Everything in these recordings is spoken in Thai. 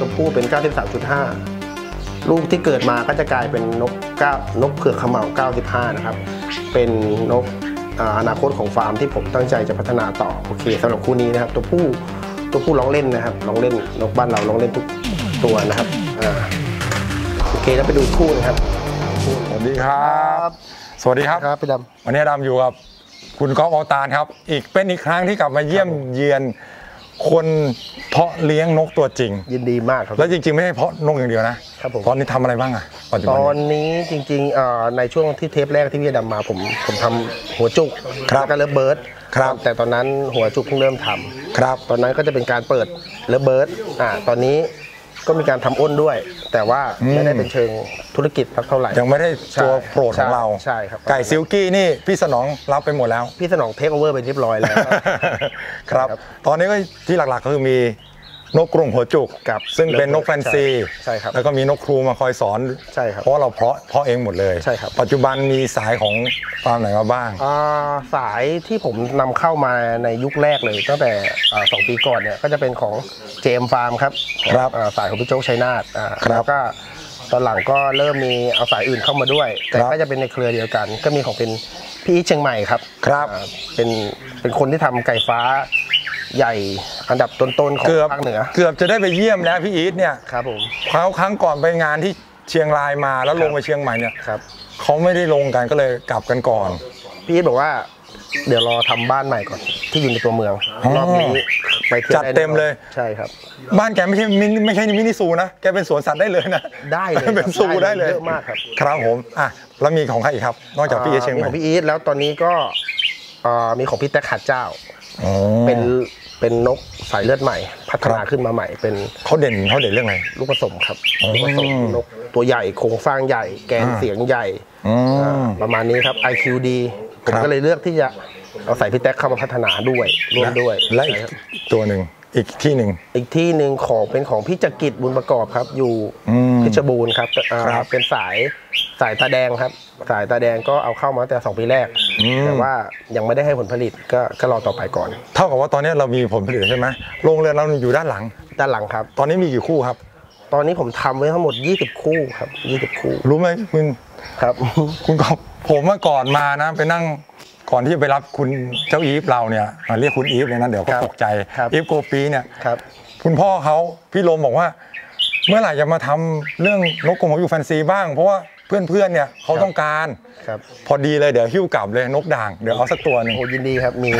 ตัวผู้เป็น 93.5 ลูกที่เกิดมาก็จะกลายเป็นนกเก้านกเผือกเขม่า95 นะครับ เป็นนกอ่าอนาคตของฟาร์มที่ผมตั้งใจจะพัฒนาต่อโอเคสำหรับคู่นี้นะครับ ตัวผู้ตัวผู้ร้องเล่นนะครับร้องเล่นนกบ้านเราร้องเล่นทุกตัวนะครับอ่าโอเคแล้วไปดูคู่นะครับสวัสดีครับ สวัสดีครับครับพี่ดวันนี้ดำอยู่กับคุณก๊อฟออตานครับ อีกเป็นอีกครั้งที่กลับมาเยี่ยมเยียน คนเพาะเลี้ยงนกตัวจริงยินดีมากครับ แล้วจริง ๆ ไม่ใช่เพาะนกอย่างเดียวนะครับผมตอนนี้ทำอะไรบ้างอะปัจจุบันตอนนี้นี้จริงๆเอ่อในช่วงที่เทปแรกที่พี่ดำมาผมผมทำหัวจุกครับแล้วก็เลิฟเบิร์ดครับ แต่ตอนนั้นหัวจุกเพิ่งเริ่มทำ ครับ ตอนนั้นก็จะเป็นการเปิดเลิฟเบิร์ดอ่า ตอนนี้ ก็มีการทำอ้นด้วย แต่ว่าอืมไม่ได้เป็นเชิงธุรกิจสักเท่าไหร่ ยังไม่ได้ใช่ตัวโปรดของเรา ใช่ครับ ไก่ Silkie นี่พี่สนองรับไปหมดแล้ว พี่สนองเทคโอเวอร์ไปเรียบร้อยแล้ว ครับครับตอนนี้ก็ที่หลักๆก็คือมี นกกรงหัวจุกกับซึ่งเป็นนกแฟนซีใช่ครับแล้วก็มีนกครูมาคอยสอนใช่ครับเพราะเราเพาะเพาะเองหมดเลยใช่ครับปัจจุบันมีสายของฟาร์มไหนมาบ้างอ่าสายที่ผมนำเข้ามาในยุคแรกเลยตั้งแต่อ่าสองปีก่อนเนี่ยก็จะเป็นของเจมฟาร์มครับครับอ่าสายของพี่โจ๊กชัยนาทอ่าครับแล้วก็ตอนหลังก็เริ่มมีเอาสายอื่นเข้ามาด้วย แต่ครับก็จะเป็นในเครือเดียวกัน ก็มีของเป็นพี่อีทเชียงใหม่ครับครับอ่าเป็นเป็นคนที่ทำไก่ฟ้า ใหญ่อันดับต้นๆของเกือบภาคเหนือเกือบจะได้ไปเยี่ยมแล้วพี่อีทเนี่ยครับผมเขาครั้งก่อนไปงานที่เชียงรายมาแล้วลงไปเชียงใหม่เนี่ยครับเขาไม่ได้ลงกันก็เลยกลับกันก่อน พี่อีทบอกว่า เดี๋ยวรอทำบ้านใหม่ก่อนที่อยู่ในตัวเมืองอ๋อ รอบนี้ไปที่ยวจัดเต็มเลย ใช่ครับ บ้านแกไม่ใช่มินิไม่ใช่มินิซูนะแกเป็นสวนสัตว์ได้เลยนะได้เลยครับเป็นซูได้เลยเยอะมากครับ ครับผมอะแล้วมีของใครอีกครับ นอกจากพี่อีทเชียงใหมีม่ของพี่อีทแล้วตอนนี้ก็เอ่อมีของพี่แต๊กขัดเจ้า อ๋อเป็น เป็นนกสายเลือดใหม่ พัฒนาครับขึ้นมาใหม่ เป็นเขาเด่นเขาเด่นเรื่องอะไรลูกผสมครับอ๋อลูกผสมนกตัวใหญ่โครงสร้างใหญ่ แกนอ่าเสียงใหญ่อืมอ่าประมาณนี้ครับ IQ ดีผครัมบก็เลยเลือกที่จะเอาใส่พี่แต๊กเข้ามาพัฒนาด้วยร่วมด้วยและอีกใช่ครับตัวหนึ่งอีกที่หนึ่งอีกที่หนึ่งของเป็นของพี่จักริดบุญประกอบครับ อยู่อืมเพชรบูรณ์ครับอ่าครับเป็นสาย สายตาแดงครับ สายตาแดงก็เอาเข้ามาตั้งแต่สองปีแรกอืมแต่ว่ายังไม่ได้ให้ผลผลิตก็ก็รอต่อไปก่อน เท่ากับว่าตอนนี้เรามีผลผลิตใช่ไหมโรงเรือนเราอยู่ด้านหลัง ด้านหลังครับ ตอนนี้มีกี่คู่ครับ ตอนนี้ผมทำไว้ทั้งหมด 20 คู่ครับ 20 คู่ รู้ไหมคุณครับ คุณกอบผมเมื่อก่อนมานะไปนั่งก่อนที่จะไปรับคุณเจ้าอีฟเราเนี่ยอะเรียกคุณอีฟเลยนะเดี๋ยวก็ครับตกใจครับอีฟโกปีเนี่ยครับคุณพ่อเขาพี่ลมบอกว่า เมื่อไหร่จะมาทำเรื่องนกกรงหัวอยู่แฟนซีบ้าง เพราะว่า เพื่อนๆเนี่ยเขาต้องการครับพอดีเลยเดี๋ยวหิ้วกลับเลยนกด่าง เดี๋ยวเอาสักตัวหนึ่งโอ้ยินดีครับมี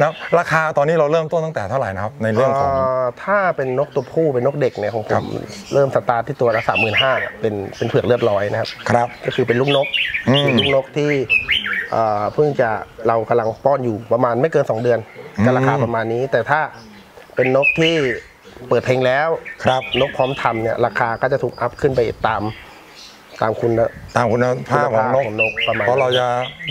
นะราคาตอนนี้เราเริ่มต้นตั้งแต่เท่าไหร่นะครับในเรื่องของเอ่อถ้าเป็นนกตัวผู้เป็นนกเด็กเนี่ยของผครับมเริ่มสตาร์ทที่ตัวละสามหมื่นห้าเป็นเป็นเผือกเลือดร้อยนะครับครับ ก็คือเป็นลูกนกอืมเป็นลูกนกที่เอ่อเพิ่งจะเรากำลังป้อนอยู่ประมาณไม่เกิน 2 เดือนก็ราคาประมาณนี้ แต่ถ้าเป็นนกที่เปิดเพลงแล้ว ครับนกพร้อมทำเนี่ยราคาก็จะถูกอัพขึ้นไปตาม ตามคุณตามคุณภาพของนกคุณภาพของนกประมาณเพราะเราจะ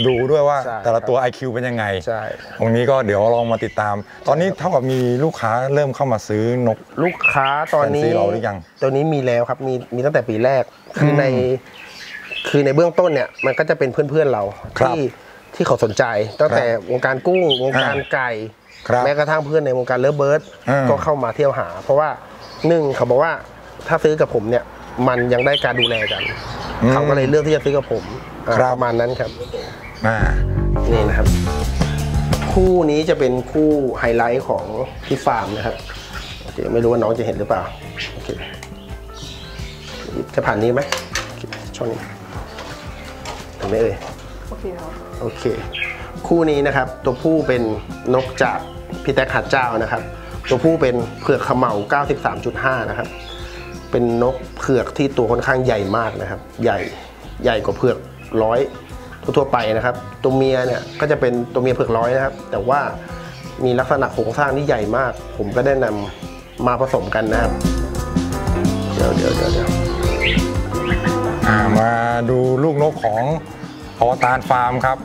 ดูด้วยว่าใช่แต่ละตัว IQ เป็นยังไงใช่ตรงนี้ก็เดี๋ยวลองมาติดตาม ตอนนี้เท่ากับมีลูกค้าเริ่มเข้ามาซื้อนกลูกค้าตอนนี้แฟนซีเราหรือยังตัวนี้มีแล้วครับมีมีตั้งแต่ปีแรกคือใน คือในเบื้องต้นเนี่ยมันก็จะเป็นเพื่อนๆเราครับที่ที่เขาสนใจ ตั้งแต่วงการกุ้งวงการอ่าไก่ครับแม้กระทั่งเพื่อนในวงการเลิฟเบิร์ดอ่าก็เข้ามาเที่ยวหา เพราะว่าหนึ่งเขาบอกว่าถ้าซื้อกับผมเนี่ยมันยังได้การดูแลกัน เขาก็เลยเลือกที่จะซื้อกับผมอ่าครับประมาณนั้นครับอ่านี่นะครับ คู่นี้จะเป็นคู่ไฮไลท์ของที่ฟาร์มนะครับโอเคไม่รู้ว่าน้องจะเห็นหรือเปล่าโอเคจะผ่านนี้ไหมโอเคช่องนี้เห็นไหมเอ่ยโอเคครับโอเค คู่นี้นะครับ ตัวผู้เป็นนกจากพี่แต๊กหัดเจ้านะครับ ตัวผู้เป็นเผือกเขมเหา93.5 นะครับ เป็นนกเผือกที่ตัวค่อนข้างใหญ่มากนะครับ ใหญ่ใหญ่กว่าเผือกร้อยทั่วๆไปนะครับ ตัวเมียเนี่ยก็จะเป็นตัวเมียเผือกร้อยนะครับ แต่ว่ามีลักษณะโครงสร้างที่ใหญ่มาก ผมก็ได้นำมาผสมกันนะครับ เดี๋ยวเดี๋ยวเดี๋ยวเดี๋ยวอ่ามาดูลูกนกของอวตารฟาร์มครับ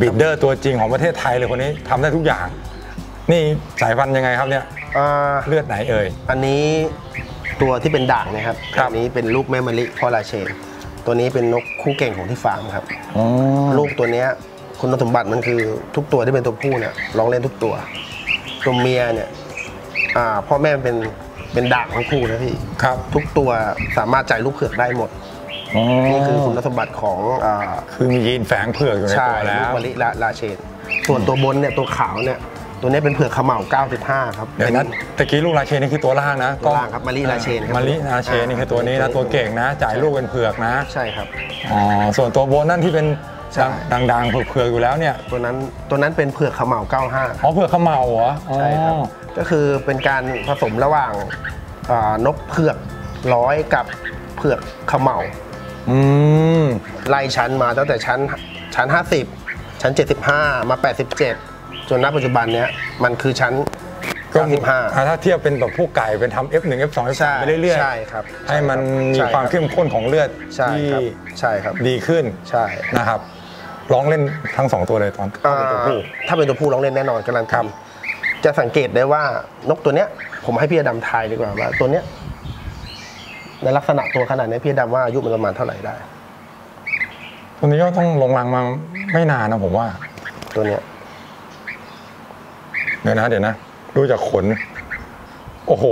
บิดเดอร์ตัวจริงของประเทศไทยเลยคนนี้ทำได้ทุกอย่าง นี่สายพันธุ์ยังไงครับเนี่ยอ่าเลือดไหนเอ่ย อันนี้ ตัวที่เป็นด่างนะครับครับอันนี้เป็นลูกแม่มะลิพอลาเชน ตัวนี้เป็นนกคู่เก่งของที่ฟาร์มครับ อ๋อลูกตัวเนี้ยคุณสมบัติมันคือทุกตัวที่เป็นตัวผู้เนี่ยร้องเล่นทุกตัว ตัวเมียเนี่ยอ่าพ่อแม่มันเป็นเป็นด่างทั้งคู่นะพี่ครับทุกตัวสามารถจ่ายลูกเผือกได้หมดอ๋อนี่คือคุณสมบัติของอ่าคือมียีนแฝงเผือกอยู่ในใช่ตัวแล้ลูกว มะลิลาลาเชน ส่วนตัวบนเนี่ยตัวขาวเนี่ย ตัวนี้เป็นเผือกเขม่า95 ครับเดี๋ยวนะตะกี้ลูกราเชนนี่คือตัวล่างนะตัวล่างครับมะลิราเชนครับมะลิราเชนนี่คือตัวนี้นะตัวเก่งนะ จ่ายลูกเป็นเผือกนะ ใช่ครับอ๋อส่วนตัวบนนั่นที่เป็นใช่ดังๆเผือกๆอยู่แล้วเนี่ยตัวนั้นตัวนั้นเป็นเผือกเขม่า95อ๋อเผือกเขมเหลาเหรออ๋อใช่ครับก็คือเป็นการผสมระหว่างอ่านกเผือกร้อยกับเผือกเขม่าอืมไล่ชั้นมาตั้งแต่ชั้นชั้น 50 ชั้น 75 มา 87 จนณปัจจุบันเนี้ยมันคือชั้นก็อะ95ถ้าเทียบเป็นแบบพวกไก่เป็นทำ F1 F2 F3 ใช่ไปเรื่อยๆใช่ครับให้มันมีใช่ความรับเข้มข้นของเลือดใช่ที่ครับใช่ครับดีขึ้นใช่ นะครับร้องเล่นทั้งสองตัวเลยตอนอ่าเป็นตัวผู้ ถ้าเป็นตัวผู้ร้องเล่นแน่นอนการันครัตีบจะสังเกตได้ว่านกตัวเนี้ย ผมให้พี่อดำทายดีกว่าว่าตัวเนี้ยในลักษณะตัวขนาดนี้พี่อดำว่าอายุมันประมาณเท่าไหร่ได้ ตัวนี้ก็ต้องลงรังมาไม่นานนะผมว่า ตัวเนี้ย เดี๋ยวนะเดี๋ยวนะดูจากขน โอ้โห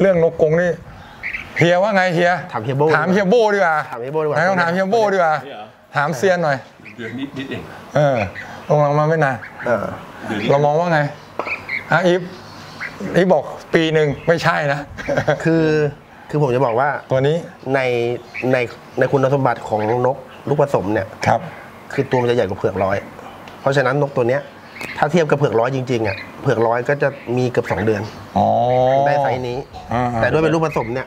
เรื่องนกกรงนี่เฮียว่าไงเฮียถามเฮียโบถามเฮียโบดีกว่าถามเฮียโบ้ดีกว่าไหนต้องถามเฮียโบดีกว่าถามเซียนหน่อยเดือนนิดนิดเองเออลงรังมาไม่นานเออเดือนนิดเรามองว่าไงฮะอีฟอีฟบอกปีหนึ่งไม่ใช่นะ คือคือผมจะบอกว่าตัวนี้ในในในคุณสมบัติของนกลูกผสมเนี่ยครับ คือตัวมันจะใหญ่กว่าเผือกร้อย เพราะฉะนั้นนกตัวเนี้ย ถ้าเทียบกับเผือกร้อยจริงๆอะเผือกร้อยก็จะมีเกือบสองเดือนอ๋อได้ไซส์นี้อ่าแต่ด้วยเป็นลูกผสมเนี่ย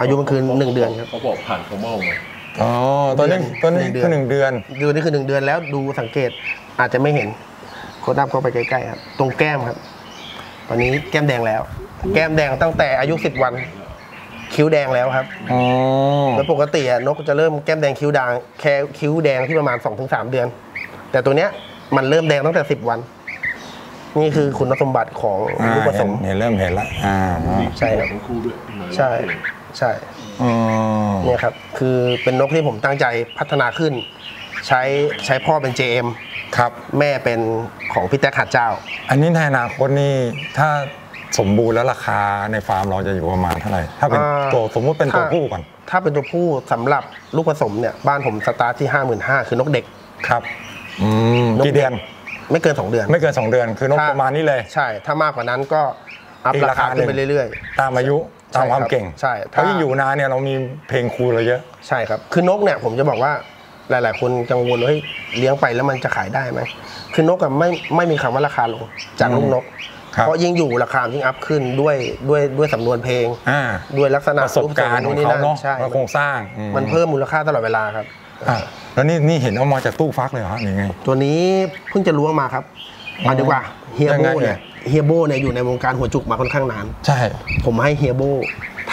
อายุมันคือหนึ่งเดือนครับเขาบอกผ่านเขาเมามาอ๋อตัวนี้ตัวนี้หนึ่งเดือนคือหนึ่งเดือนดูนี่คือหนึ่งเดือนแล้วดูสังเกตอาจจะไม่เห็นโคดนับเข้าไปใกล้ๆครับตรงแก้มครับ ตอนนี้แก้มแดงแล้ว แก้มแดงตั้งแต่อายุสิบวัน คิ้วแดงแล้วครับอ๋อโดยปกติอะนกจะเริ่มแก้มแดงคิ้วแดงแค่คิ้วแดงที่ประมาณ2อถึงสเดือน แต่ตัวเนี้ย มันเริ่มแดงตั้งแต่10วัน นี่คือคุณสมบัติของอ่าลูกผสเห็นมเห็นเริ่มเห็นละอ่าใช่ครับ ทั้งคู่ด้วยใช่ใช่อ๋อเนี่ยครับ คือเป็นนกที่ผมตั้งใจพัฒนาขึ้น ใช้ใช้พ่อเป็น JM ครับ แม่เป็นของพี่แจ๊คหัดเจ้า อันนี้ในอนาคตนี่ถ้าสมบูรณ์แล้วราคาในฟาร์มเราจะอยู่ประมาณเท่าไหร่ ถ้าเป็นอ่า ตัวสมมุติเป็นตัวถ้าผู้ก่อน ถ้าเป็นตัวผู้สำหรับลูกผสมเนี่ย บ้านผมสตาร์ทที่ 55,000คือนกเด็ก ครับอืมน กกี่เดือนไม่เกิน 2 เดือน ไม่เกิน 2 เดือน คือนกถ้าประมาณนี้เลย ใช่ ถ้ามากกว่านั้นก็อัพอีกราราคาคาขึ้นไปหนึ่งเรื่อยตามอายุใช่ตามความครับเก่ง ใช่เพถ้าราะยิ่งอยู่นานเนี่ยเรามีเพลงครูเราเยอะๆใช่ครับ คือนกเนี่ยผมจะบอกว่าหลาย ๆ คนกังวลว่าเฮ้ยเลี้ยงไปแล้วมันจะขายได้ไหม คือนกอะไม่ไม่มีคำว่าราคาลงจากลูกนกครับเพราะยิ่งอยู่ราคายิ่งอัพขึ้นด้วยด้วยด้วยสำนวนเพลงอ่าด้วยลักษณะประสบการณ์ของเขาเนาะใช่และโครงสร้างอืมันเพิ่มมูลค่าตลอดเวลาครับอะแล้วนี่นี่เห็นเอามาจากตู้ฟักเลยเหรอนี่ไง ตัวนี้เพิ่งจะล้วงมาครับเอาดีกว่าเฮียยังโบไงเนี่ยเฮียโบเนี่ยอยู่ในวงการหัวจุกมาค่อนข้างนาน ใช่ ผมให้เฮียโบ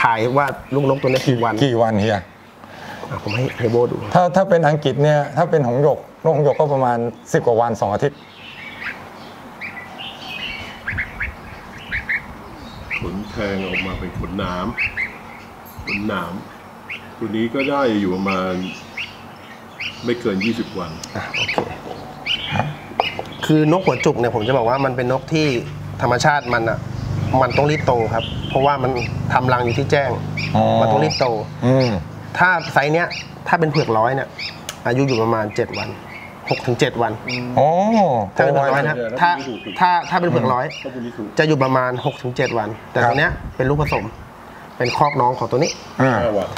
ถ่ายว่าลูกนกตัวนี้กี่วันกี่วันเฮีย อะผมให้เฮียโบดู ถ้าถ้าเป็นอังกฤษเนี่ย ถ้าเป็นหงส์หยกนกหงส์หยกก็ประมาณ 10 กว่าวัน 2 อาทิตย์ ขนแทงออกมาเป็นขนหน้ำขนหนามตัวนี้ก็ได้อยู่ประมาณ ไม่เกิน 20 วัน อะโอเค คือนกหัวจุกเนี่ยผมจะบอกว่ามันเป็นนกที่ธรรมชาติมันอะ มันต้องรีบโตครับ เพราะว่ามันทำรังอยู่ที่แจ้ง อ๋อ มันต้องรีบโต อืมถ้าไซส์เนี้ยถ้าเป็นเผือกร้อยเนี่ยอายุอยู่ประมาณ 7 วัน6ถึง7วัน อ๋อถ้าเป็นเผือกร้อยนะถ้าถ้าถ้าเป็นเผือกร้อยถ้าพวกนี้ถูกจะอยู่ประมาณ6ถึง7วัน แต่ตัวเนี้ยเป็นลูกผสม เป็นคอกน้องของตัวนี้ อ่าห้าวัน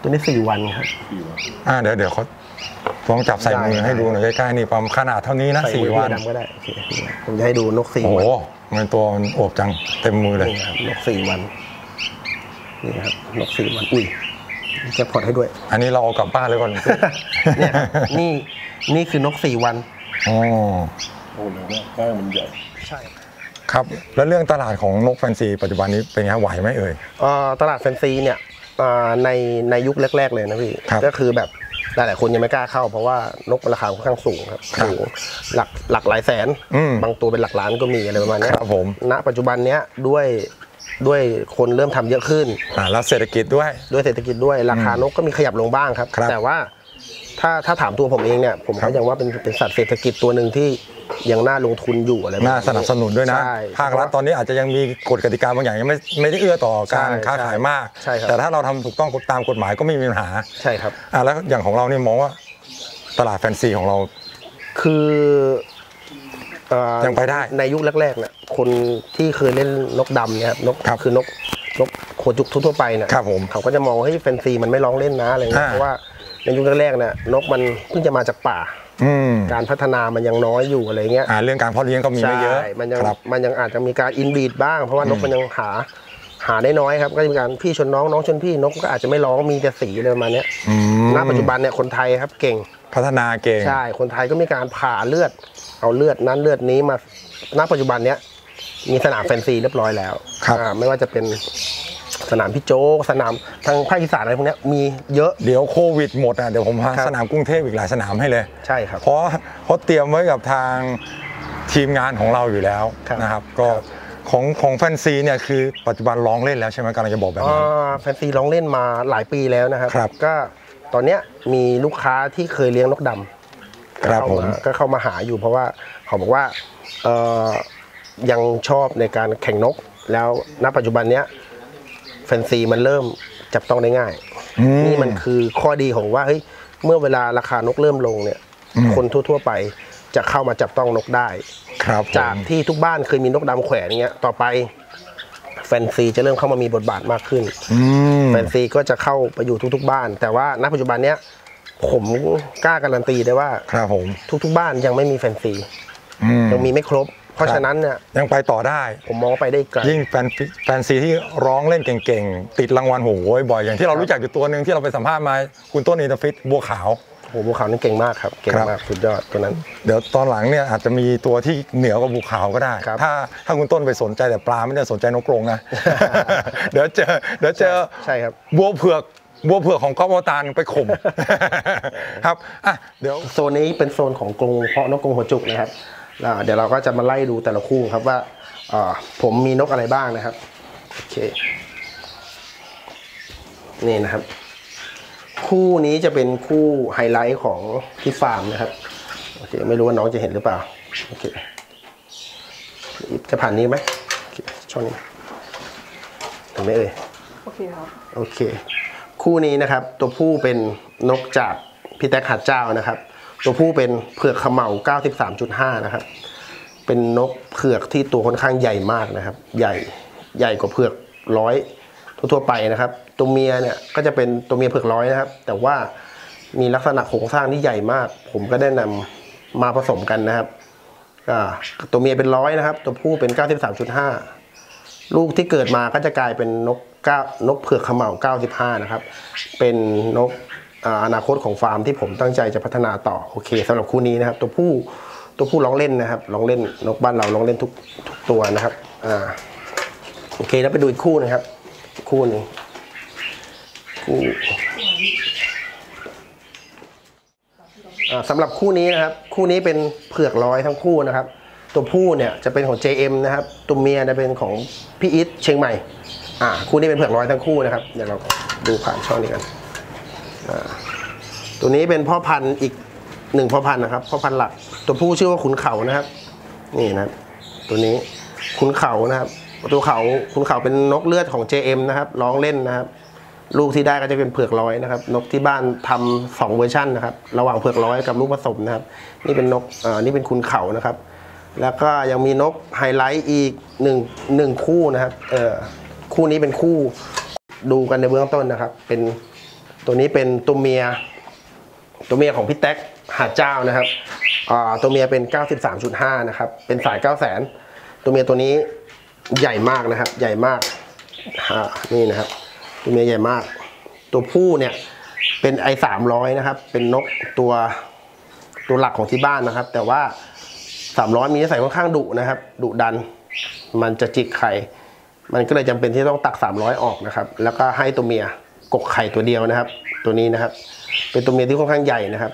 ตัวนี้ 4 วันครับ สี่วัน อ่าเดี๋ยวเดี๋ยวเขา ลองจับใส่มือได้ให้ดูหน่อยใกล้ๆนี่ประมาณขนาดเท่านี้นะใส่สี่มือวันพี่ดำก็ได้โอเคผมจะให้ดูนกสี่โอ้โหวันมันตัวมันโอบจังเต็มมือเลยนี่ครับนกสี่วันนี่ครับนกสี่วันอุ้ยจะพอดให้ด้วย อันนี้เราเอากลับบ้านเลยก่อนเนี่ยครับนี่นี่คือนกสี่วันอ๋อโอ้โหนะแป้งมันใหญ่ใช่ครับแล้วเรื่องตลาดของนกแฟนซี ปัจจุบันนี้เป็นไงไหวไหมเอ่ยเอ่อตลาดแฟนซีเนี่ยเอ่อในในยุคแรก ๆ เลยนะพี่ครับก็คือแบบ หลายๆคนยังไม่กล้าเข้า เพราะว่านกราคาค่อนข้างสูงครับครับสูงหลักหลักหลายแสน อืม บางตัวเป็นหลักล้านก็มีอะไรประมาณเนี้ยครับผม ณปัจจุบันเนี้ยด้วยด้วยคนเริ่มทำเยอะขึ้น อ่าแล้วเศรษฐกิจด้วย ด้วยเศรษฐกิจด้วยราคานกก็มีขยับลงบ้างครับ ครับแต่ว่า ถ้าถ้าถามตัวผมเองเนี่ย ผมครัก็บยังว่าเป็นเป็นสัตว์เศรษฐกิจตัวหนึ่งที่ยังน่าลงทุนอยู่อะไรแบบน่าสนับสนุนด้วยนะใช่ภาครัฐตอนนี้อาจจะยังมีกฎกติกาบางอย่างยังไม่ไม่ได้เอื้อต่อการใช่ค้าขายมากใช่ครับแต่ถ้าเราทำถูกต้องตามกฎหมายก็ไม่มีปัญหา ใช่ครับอ่าแล้วอย่างของเราเนี่ยมองว่าตลาดแฟนซีของเรา คือเอ่อยังไปได้ในยุคแรกๆเนี่ยคนที่เคยเล่นนกดำเนี่ยครับนกครับคือนกนกโคจุกทั่วๆไปเนี่ยครับผมเขาก็จะมองว่าเฮ้ยแฟนซีมันไม่ร้องเล่นนะอะไรเงี้ยอ่าเพราะว่า ในยุคแรกๆเนี่ยนกมันเพิ่งจะมาจากป่า อืมการพัฒนามันยังน้อยอยู่อะไรเงี้ยอ่าเรื่องการเพาะเลี้ยงก็มีไม่เยอะใช่มันยังครับ มันยังอาจจะมีการอินบีดบ้าง เพราะว่านกอืมมันยังหาหาได้น้อยครับ ก็จะมีการพี่ชนน้องน้องชนพี่นกก็อาจจะไม่ร้องมีแต่สีอะไรประมาณเนี้ยอืม ณปัจจุบันเนี่ยคนไทยครับเก่ง พัฒนาเก่ง ใช่ คนไทยก็มีการผ่าเลือด เอาเลือดนั้นเลือดนี้มา ณ ปัจจุบันเนี้ย มีสนามแฟนซีเรียบร้อยแล้วครับ อ่าไม่ว่าจะเป็น สนามพี่โจ๊กสนามทางภาคอีสานอะไรพวกเนี้ยมีเยอะ เดี๋ยวโควิดหมดอะเดี๋ยวผมหาครับสนามกรุงเทพอีกหลายสนามให้เลย ใช่ครับ เพราะเพราะเตรียมไว้กับทางทีมงานของเราอยู่แล้วครับนะครับ ก็ของของแฟนซีเนี่ยคือปัจจุบันร้องเล่นแล้วใช่ไหมกำลังจะบอกแบบนั้นอ่าแฟนซีร้องเล่นมาหลายปีแล้วนะครับครับก็ตอนเนี้ยมีลูกค้าที่เคยเลี้ยงนกดำครับก็เข้าผมก็เข้ามาหาอยู่เพราะว่าเขาบอกว่าเอ่อยังชอบในการแข่งนก แล้วณปัจจุบันเนี้ย แฟนซีมันเริ่มจับต้องได้ง่ายอืนี่มันคือข้อดีของว่าเฮ้ยเมื่อเวลาราคานกเริ่มลงเนี่ยอืมคนทั่ว ๆ ไปจะเข้ามาจับต้องนกได้ ครับผมจากที่ทุกบ้านเคยมีนกดำแขวนเงี้ยต่อไปแฟนซีจะเริ่มเข้ามามีบทบาทมากขึ้นอืมแฟนซีก็จะเข้าไปอยู่ทุก ๆ บ้าน แต่ว่าณปัจจุบันเนี้ยผมกล้าการันตีได้ว่า ครับผมทุก ๆ บ้านยังไม่มีแฟนซีอืมยังมีไม่ครบ เพราะครับฉะนั้นเนี่ยยังไปต่อได้ ผมมองว่าไปได้ไกลยิ่งแฟนแฟนซีที่ร้องเล่นเก่งๆ ติดรางวัลโหยบ่อยอย่างที่เรารู้จักอยู่ตัวหนึ่งที่เราไปสัมภาษณ์มาคุณต้นอินเตอร์ฟิตบัวขาวโอ้โหบัวขาวนี่เก่งมากครับเก่งครับมากสุดยอดตัวนั้น เดี๋ยวตอนหลังเนี่ยอาจจะมีตัวที่เหนือกว่าบัวขาวก็ได้ครับถ้าถ้าคุณต้นไปสนใจแต่ปลาไม่ได้สนใจนกกรงนะเดี๋ยวเจอเดี๋ยวเจอใช่ครับบัวเผือกบัวเผือกของก๊อฟอวตารไปข่มครับอะเดี๋ยวโซนนี้เป็นโซนของกรงเพาะนกกรงหัวจุกนะครับอ่า เดี๋ยวเราก็จะมาไล่ดูแต่ละคู่ครับว่าอ่าผมมีนกอะไรบ้างนะครับโอเคนี่นะครับ คู่นี้จะเป็นคู่ไฮไลท์ของที่ฟาร์มนะครับโอเคไม่รู้ว่าน้องจะเห็นหรือเปล่าโอเคจะผ่านนี้ไหมโอเคช่องนี้เห็นไหมเอ่ยโอเคครับโอเค คู่นี้นะครับ ตัวผู้เป็นนกจากพี่แท็กหัดเจ้านะครับ ตัวผู้เป็นเผือกเขมเหา93.5 นะครับ เป็นนกเผือกที่ตัวค่อนข้างใหญ่มากนะครับ ใหญ่ใหญ่กว่าเผือกร้อยทั่วไปนะครับ ตัวเมียเนี่ยก็จะเป็นตัวเมียเผือกร้อยนะครับ แต่ว่ามีลักษณะโครงสร้างที่ใหญ่มาก ผมก็ได้นำมาผสมกันนะครับตัวเมียเป็นร้อยนะครับ ตัวผู้เป็น 93.5 ลูกที่เกิดมาก็จะกลายเป็นนกก้านกเผือกเขมเหา95 นะครับ เป็นนก อนาคตของฟาร์มที่ผมตั้งใจจะพัฒนาต่อโอเคสำหรับคู่นี้นะครับ ตัวผู้ตัวผู้ร้องเล่นนะครับร้องเล่นนกบ้านเราร้องเล่นทุกทุกตัวนะครับอ่าโอเคแล้วไปดูอีกคู่นะครับ คู่หนึงคู่สำหรับคู่นี้นะครับ คู่นี้เป็นเผือกร้อยทั้งคู่นะครับ ตัวผู้เนี่ยจะเป็นของ JM นะครับ ตัวเมียจะเป็นของพี่อิทเชียงใหม่ อ่า คู่นี้เป็นเผือกร้อยทั้งคู่นะครับ เดี๋ยวเราดูผ่านช่องนี้กัน ตัวนี้เป็นพ่อพันธุ์อีกหนึ่งพ่อพันธุ์นะครับพ่อพันธุ์หลัก ตัวผู้ชื่อว่าขุนเขานะครับ นี่นะครับ ตัวนี้ขุนเขานะครับตัวเขาขุนเขาเป็นนกเลือดของ JM นะครับร้องเล่นนะครับ ลูกที่ได้ก็จะเป็นเผือกร้อยนะครับ นกที่บ้านทำสองเวอร์ชันนะครับ ระหว่างเผือกร้อยกับลูกผสมนะครับ นี่เป็นนกอ่อนี่เป็นคุณเขานะครับ แล้วก็ยังมีนกไฮไลท์อีกหนึ่งหนึ่งคู่นะครับเอ่อคู่นี้เป็นคู่ดูกันในเบื้องต้นนะครับ เป็น ตัวนี้เป็นตัวเมีย ตัวเมียของพี่แท็กหาเจ้านะครับตัวเมียเป็น 93.5 นะครับ เป็นสาย 9 0 0 0 0ตัวเมียตัวนี้ใหญ่มากนะครับ ใหญ่มากนี่นะครับ ตัวเมียใหญ่มาก ตัวผู้เนี่ยเป็นไอสามร้อยนะครับ เป็นนกตัวตัวหลักของที่บ้านนะครับ แต่ว่าสามร้อยมีนิสัยค่อนข้างดุนะครับ ดุดัน มันจะจิกไข่ มันก็เลยจำเป็นที่ต้องตัก 300 ออกนะครับ แล้วก็ให้ตัวเมีย กกไข่ตัวเดียวนะครับ ตัวนี้นะครับ เป็นตัวเมียที่ค่อนข้างใหญ่นะครับ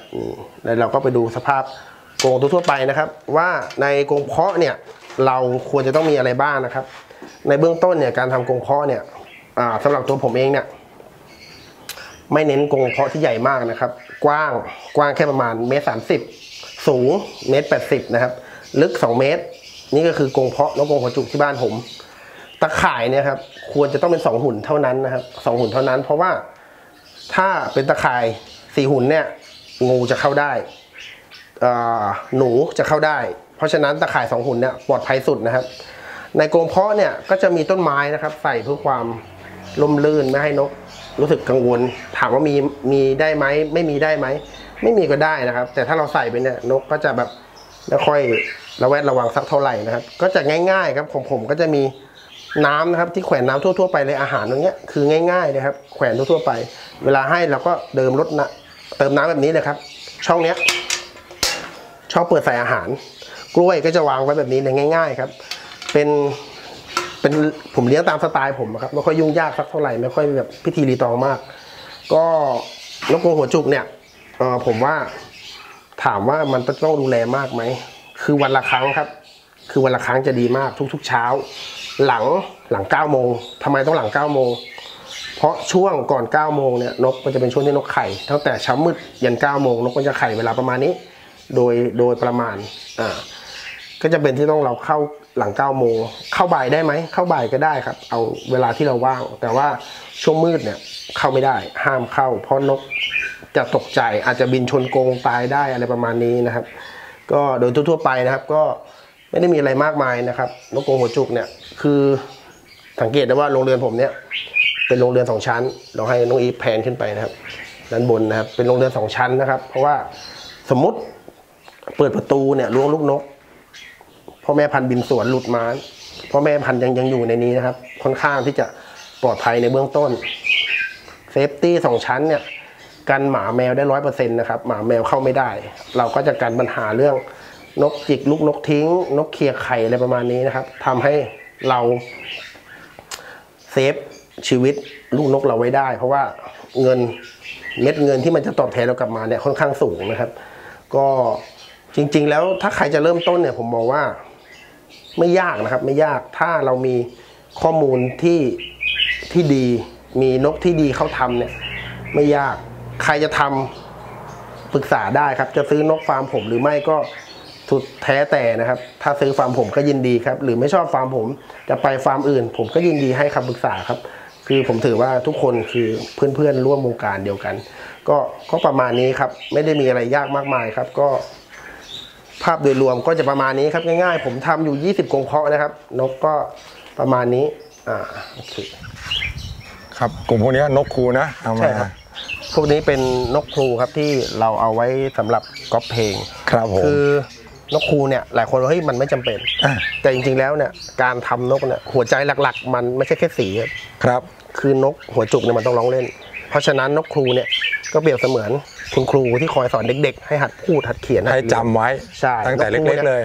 แล้วเราก็ไปดูสภาพกรงทั่วไปนะครับ ว่าในกรงเพาะเนี่ยเราควรจะต้องมีอะไรบ้างนะครับ ในเบื้องต้นเนี่ยการทำกรงเพาะเนี่ยอ่าสำหรับตัวผมเองเนี่ยไม่เน้นกรงเพาะที่ใหญ่มากนะครับ กว้างกว้างแค่ประมาณเมตรสามสิบสูงเมตรแปดสิบนะครับ ลึกสองเมตร นี่ก็คือกรงเพาะนกกรงหัวจุกที่บ้านผม ตะข่ายเนี่ยครับควรจะต้องเป็นสองหุ่นเท่านั้นนะครับสองหุ่นเท่านั้น เพราะว่าถ้าเป็นตะข่ายสี่หุ่นเนี่ยงูจะเข้าได้หนูจะเข้าได้ เพราะฉะนั้นตะข่ายสองหุ่นเนี่ยปลอดภัยสุดนะครับ ในกรงเพาะเนี่ยก็จะมีต้นไม้นะครับใส่เพื่อความลมลื่นไม่ให้นกรู้สึกกังวล ถามว่ามีมีได้ไหมไม่มีได้ไหมไม่มีก็ได้นะครับ แต่ถ้าเราใส่ไปเนี่ยนกก็จะแบบไม่ค่อยระแวดระวังสักเท่าไหร่นะครับ ก็จะง่าย ๆ ครับของผมก็จะมี น้ำนะครับที่แขวนน้ำทั่วๆไปเลยอาหารตรงเนี้ยคือง่ายๆนะครับ แขวนทั่วๆไป เวลาให้เราก็เดิมรดนะเติมน้ำแบบนี้เลยครับ ช่องเนี้ยช่องเปิดใส่อาหาร กล้วยก็จะวางไว้แบบนี้เลยง่าย ๆครับ เป็นเป็นผมเลี้ยงตามสไตล์ผมอะครับไม่ค่อยยุ่งยากสักเท่าไหร่ไม่ค่อยแบบพิธีรีตองมาก ก็นกกรงหัวจุกเนี่ยเออผมว่าถามว่ามันต้องดูแลมากไหมคือวันละครั้งครับ คือวันละครั้งจะดีมากทุกๆเช้า หลังหลังเก้าโมงทำไมต้องหลังเก้าโมงเพราะช่วงก่อน9โมงเนี่ยนกมันจะเป็นช่วงที่นกไข่ตั้งแต่เช้ามืดยัน9โมงนกมันจะไข่เวลาประมาณนี้ โดยโดยประมาณอ่าก็จะเป็นที่ต้องเราเข้าหลัง9โมงเข้าบ่ายได้ไหมเข้าบ่ายก็ได้ครับ เอาเวลาที่เราว่าง แต่ว่าช่วงมืดเนี่ยเข้าไม่ได้ห้ามเข้า เพราะนกจะตกใจอาจจะบินชนกรงตายได้อะไรประมาณนี้นะครับ ก็โดยทั่วๆไปนะครับก็ไม่ได้มีอะไรมากมายนะครับนกกรงหัวจุกเนี่ย คือสังเกตได้ว่าโรงเรือนผมเนี่ยเป็นโรงเรือนสองชั้น เราให้น้องอีฟแพนขึ้นไปนะครับด้านบนนะครับเป็นโรงเรือนสองชั้นนะครับ เพราะว่าสมมติเปิดประตูเนี่ยล้วงลูกนกพ่อแม่พันธุ์บินสวนหลุดมาพ่อแม่พันธุ์ยังยังอยู่ในนี้นะครับ ค่อนข้างที่จะปลอดภัยในเบื้องต้น safety สองชั้นเนี่ยกันหมาแมวได้ร้อยเปอร์เซ็นต์นะครับหมาแมวเข้าไม่ได้ เราก็จะกันปัญหาเรื่องนกจิกลูกนกทิ้ง นก clear ไข่อะไรประมาณนี้นะครับทำให้ เรา save ชีวิตลูกนกเราไว้ได้ เพราะว่าเงินเม็ดเงินที่มันจะตอบแทนเรากลับมาเนี่ยค่อนข้างสูงนะครับ ก็จริง ๆ แล้วถ้าใครจะเริ่มต้นเนี่ยผมมองว่าไม่ยากนะครับ ไม่ยากถ้าเรามีข้อมูลที่ที่ดี มีนกที่ดีเข้าทำเนี่ยไม่ยากใครจะทำปรึกษาได้ครับ จะซื้อนกฟาร์มผมหรือไม่ก็ สุดแท้แต่นะครับ ถ้าซื้อฟาร์มผมก็ยินดีครับ หรือไม่ชอบฟาร์มผมจะไปฟาร์มอื่น ผมก็ยินดีให้คำปรึกษาครับ คือผมถือว่าทุกคนคือเพื่อนๆร่วมวงการเดียวกัน ก็ก็ประมาณนี้ครับ ไม่ได้มีอะไรยากมากมายครับ ก็ ภาพโดยรวมก็จะประมาณนี้ครับง่ายๆ ผมทำอยู่ 20กรงเพาะนะครับ นกก็ประมาณนี้ อ่าโอเคครับกลุ่มพวกนี้นกครูนะเอาใช่มาครับพวกนี้เป็นนกครูครับที่เราเอาไว้สำหรับก๊อปเพลงครับผมคือ นกครูเนี่ยหลายคนว่าเฮ้ยมันไม่จำเป็นอะแต่จริงๆแล้วเนี่ยการทำนกเนี่ยหัวใจหลักๆ มันไม่ใช่แค่สีครับครับ คือนกหัวจุกเนี่ยมันต้องร้องเล่น เพราะฉะนั้นนกครูเนี่ยก็เปรียบเสมือนคุณครูที่คอยสอนเด็ก ๆ ให้หัดพูดหัดเขียนให้หัดเรียนจำไว้ใช่ตั้งแต่นกครูเล็กเนี่ยๆเลย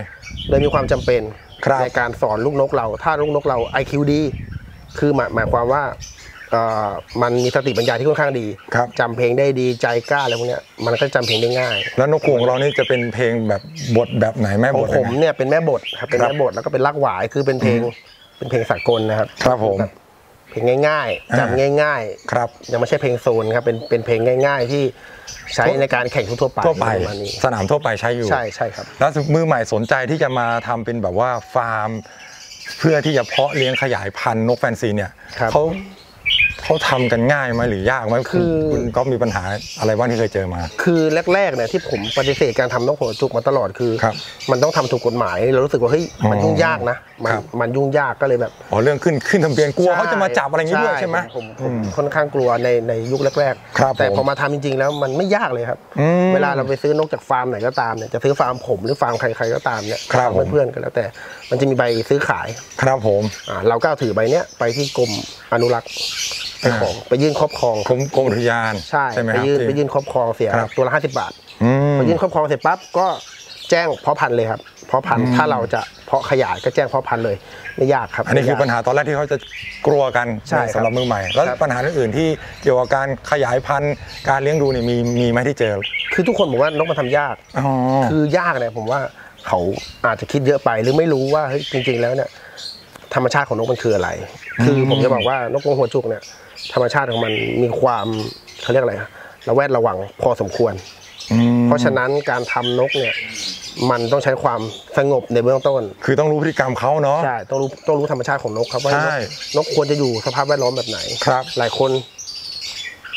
เลยมีความจำเป็นครับในการสอนลูกนกเรา ถ้าลูกนกเรา IQ ดีคือหมายหมายความว่าเอ่อ มันมีสติปัญญาที่ค่อนข้างดีครับจำเพลงได้ดีใจกล้าอะไรพวกเนี้ยมันก็จำเพลงได้ง่าย แล้วนกครูของเรานี่จะเป็นเพลงแบบบทแบบไหนแม่ขบองทผยังมไงเนี่ยเป็นแม่บทครับเป็นครับแม่บทแล้วก็เป็นลักหวายคือเป็นเพลงเป็นเพลงสากลนะครับ ครับผมแบบเพลงง่ายอ่าๆจำง่ายครับๆยังไม่ใช่เพลงโซนครับเป็นเป็นเพลงง่าย ๆ ที่ใช้ในการแข่งทั่วๆไปทั่วไปประมาณนี้สนามทั่วไปใช้อยู่ใช่ใช่ครับแล้วมือใหม่สนใจที่จะมาทำเป็นแบบว่าฟาร์ม เพื่อที่จะเพาะเลี้ยงขยายพันธุ์นกแฟนซีเนี่ยครับเขา เขาทำกันง่ายไหมหรือยากไหมคือคุณก็มีปัญหาอะไรบ้างที่เคยเจอมา คือแรกๆเนี่ยที่ผมปฏิเสธการทำนกหัวจุกมาตลอดคือครับมันต้องทำถูกกฎหมายเรารู้สึกว่าเฮ้ยมันอ๋อยุ่งยากนะมันครับมันยุ่งยากก็เลยแบบอ๋อเรื่องขึ้นขึ้นทะเบียนกลัวเขาจะมาจับอะไรอย่างนี้ด้วยใช่ไหมผมผมผมค่อนข้างกลัวในในยุคแรกครับๆแต่ผมพอมาทำจริงๆ แล้วมันไม่ยากเลยครับอืมเวลาเราไปซื้อนกจากฟาร์มไหนก็ตามเนี่ยจะซื้อฟาร์มผมหรือฟาร์มใครๆก็ตามเนี่ยครับผมเพื่อนๆกันแล้วแต่มันจะมีใบซื้อขายครับผมอ่าเราก็เอาถือใบเนี้ยไปที่กรมอนุรักษ์ ไปของไปยื่นครอบครองกรมกรมอุทยานใช่ไหมไปครับยื่นที่ไปยื่นครอบครองเสียครับตัวละห้าสิบบาทอืมพอยื่นครอบครองเสร็จปั๊บก็แจ้งเพาะพันธุ์เลยครับเพาะพันธุ์ถ้าเราจะเพาะขยายก็แจ้งเพาะพันธุ์เลยไม่ยากครับ อันนี้คือไม่ยากปัญหาตอนแรกที่เขาจะกลัวกันใช่ครับสำหรับมือใหม่ แล้วครับปัญหาอื่นๆที่เกี่ยวกับการขยายพันธุ์การเลี้ยงดูเนี่ยมีมีไหมที่เจอ คือทุกคนบอกว่านกมันทำยากอ๋อคือยากเนี่ยผมว่าเขาอาจจะคิดเยอะไปหรือไม่รู้ว่าเฮ้ยจริง ๆ แล้วเนี่ยธรรมชาติของนกมันคืออะไร คือผมจะบอกว่านกกรงหัวจุกเนี่ย ธรรมชาติของมันมีความเขาเรียกอะไรอะระแวดระวังพอสมควรอืมเพราะฉะนั้นการทำนกเนี่ยมันต้องใช้ความสงบในเบื้องต้น คือต้องรู้พฤติกรรมเขาเนาะใช่ต้องรู้ต้องรู้ธรรมชาติของนกครับว่าใช่นกนกควรจะอยู่สภาพแวดล้อมแบบไหนครับ หลายคน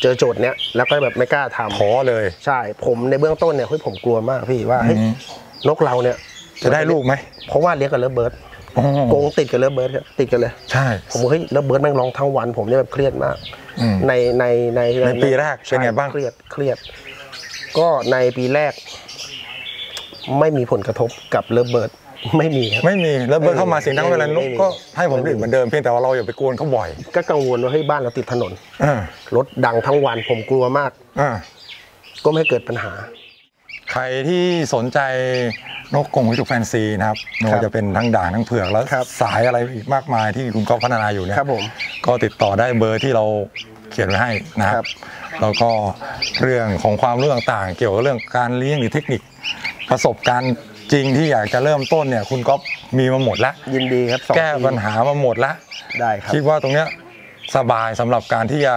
เจอโจทย์เนี้ยแล้วก็แบบไม่กล้าทำขอเลย ใช่ ผมในเบื้องต้นเนี่ยเฮ้ยผมกลัวมากพี่ว่าเฮ้ยอืมนกเราเนี่ย จะได้ลูกไหมเพราะว่าเลี้ยงกับเลิฟเบิร์ดอ๋อ กรงติดกับเลิฟเบิร์ดครับติดกันเลย ใช่ ผมบอกเฮ้ยเลิฟเบิร์ดแม่งร้องทั้งวัน ผมเนี่ยแบบเครียดมากอืมในในในในปีแรกเป็นไงใช่บ้างเครียดเครียด ก็ในปีแรก ไม่มีผลกระทบกับเลิฟเบิร์ดไม่มีครับไม่มีแล้วเบิร์ดเข้ามาเสียงดังเวลาไม่มีนกก็ให้ผมผลิตเหมือนเดิมเพียงแต่ว่าเราอย่าไปกวนเขาบ่อย ก็กังวลว่าเฮ้ยบ้านเราติดถนนอ่ารถดังทั้งวันผมกลัวมากอ่าก็ไม่เกิดปัญหา ใครที่สนใจนกกรงหัวจุกแฟนซีนะครับไม่ว่าจะเป็นทั้งด่างทั้งเผือกแล้วครับสายอะไรอีกมากมายที่คุณก๊อฟพัฒนาอยู่เนี่ยครับผมก็ติดต่อได้เบอร์ที่เราเขียนไว้ให้นะคครัรับบแล้วก็เรื่องของความรู้ต่างๆ เกี่ยวกับเรื่องการเลี้ยงหรือเทคนิคประสบการณ์จริงที่อยากจะเริ่มต้นเนี่ย คุณก๊อฟมีมาหมดแล้วยินดีครับสองแก้ปีปัญหามาหมดแล้วได้ครับคิดว่าตรงเนี้ยสบายสำหรับการที่จะ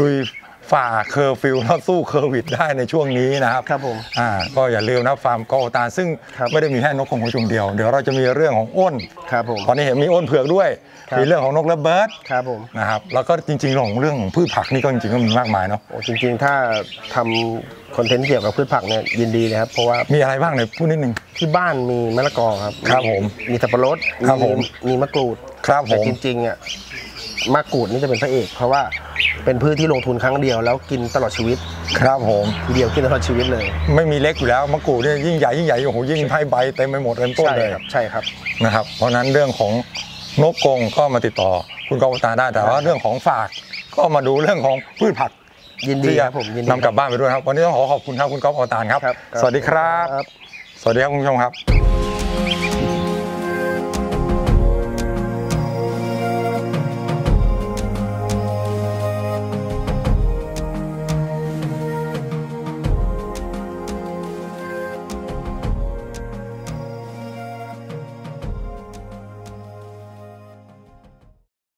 ลุย ฝ่าเคอร์ฟิวแล้วสู้เคอร์วิดได้ในช่วงนี้นะครับครับผมอ่าก็อย่าลืมนะฟาร์มกอตานซึ่งครับไม่ได้มีแค่นกกรงหัวจุกเดียว เดี๋ยวเราจะมีเรื่องของอ้นครับผมตอนนี้เห็นมีอ้นเผือกด้วยครับมีเรื่องของนกระเบิดครับผมนะครับแล้วก็จริงๆเรื่องของเรื่องของพืชผักนี่ก็จริงๆก็มีมากมายเนาะโอ้จริง ๆ ถ้าทำ content เกี่ยวกับพืชผักเนี่ยยินดีเลยครับเพราะว่ามีอะไรบ้างเนี่ยพูดนิดนึงที่บ้านมีมะละกอครับครับผมมีสับปะรดครับผมมีมะกรูดครับผมแต่จริงๆอะมะกรูดนี่จะเป็นพระเอก เพราะว่า เป็นพืชที่ลงทุนครั้งเดียวแล้วกินตลอดชีวิต ครับผม ทีเดียวกินตลอดชีวิตเลยไม่มีเล็กอยู่แล้วมะกรูดเนี่ยยิ่งใหญ่ยิ่งใหญ่โอ้โหยิ่งให้ใบเต็มไปหมดเต็มต้นใช่เลยครับใช่ครับ นะครับ เพราะฉะนั้นเรื่องของนกกรงก็มาติดต่อคุณกอตาได้แต่ว่าเรื่องของฝากก็มาดูเรื่องของพืชผักยินดีที่คจะรับผมยินดี นำกลับบ้านไปด้วยครับวันนี้ต้องขอขอบคุณครับคุณก๊อฟอตานครับ ครับ สวัสดีครับครับ สวัสดีครับคุณผู้ชมครับ